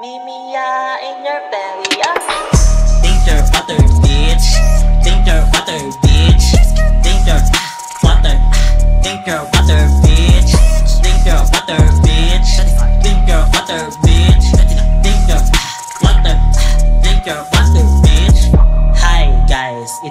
Meet me, yeah, in your belly, yeah.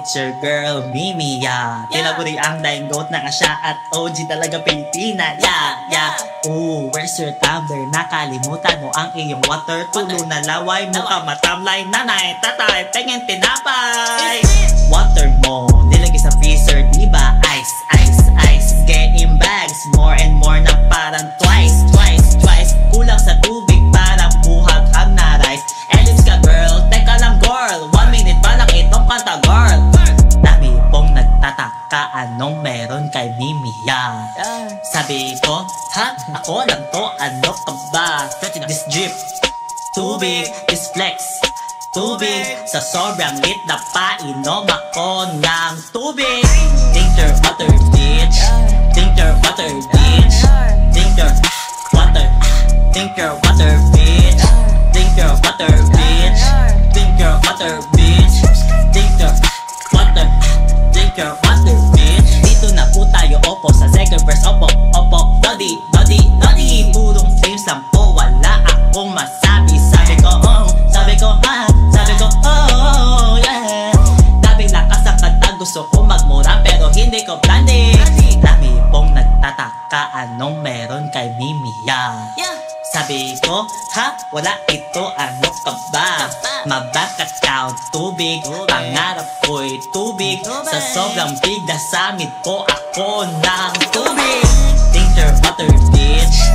It's your girl Mimi, yeah. Tinaguri ang dying goat na siya at OG talaga Pilipina, yeah, yeah. Ooh, where's your tumbler? Nakalimutan mo ang iyong water Tulo na laway mo ka matamlay Nanay, tatay, pengen tinapay. Water mo, nilagay sa freezer, di ba? Ice, ice, ice. Get in bags, more and more na nagtataka anong meron kay Mimi yeah. Sabi ko, ha? Ako? Lang to, ano ka ba? This drip, tubig, this flex. Tubig, sa sobrang lit na painom ako ng tubig. Think your water, bitch. Think your water, bitch. Think your water. Think your water, bitch. Think your water, bitch. Think your water, bitch nagtataka Anong meron kay Mimi, yeah. Sabi ko, ha? Wala ito, ano ka ba? Mabakat ka tubig? Pangarap ko'y tubig. Sa sobrang big na samit po ako ng tubig. Think your water, bitch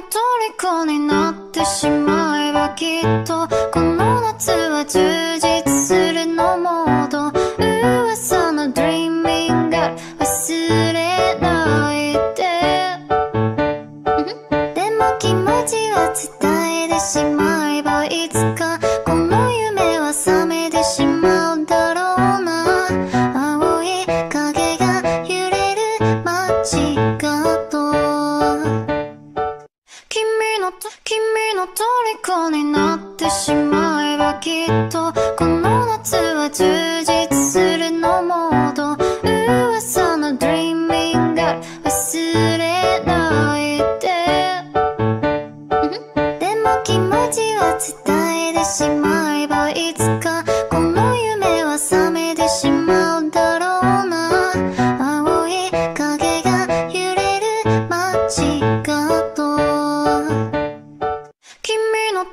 の虜になってしまえばきっとこの夏は充実するのモード」「噂の Dreaming Girl 忘れないで」「でも君きっとこの夏は充実するのモード噂の Dreaming Girl 忘れないで。でも気持ちは伝えてしまえばいつかこの夢は覚めてしまうだろうな。青い影が揺れる街角。君の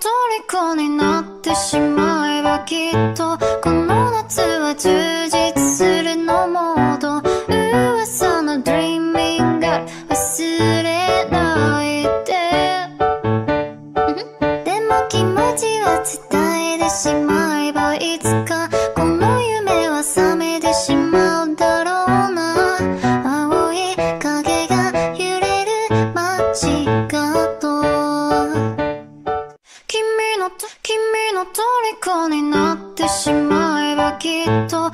虜になってしまえばきっとこの夏は充 perfecto.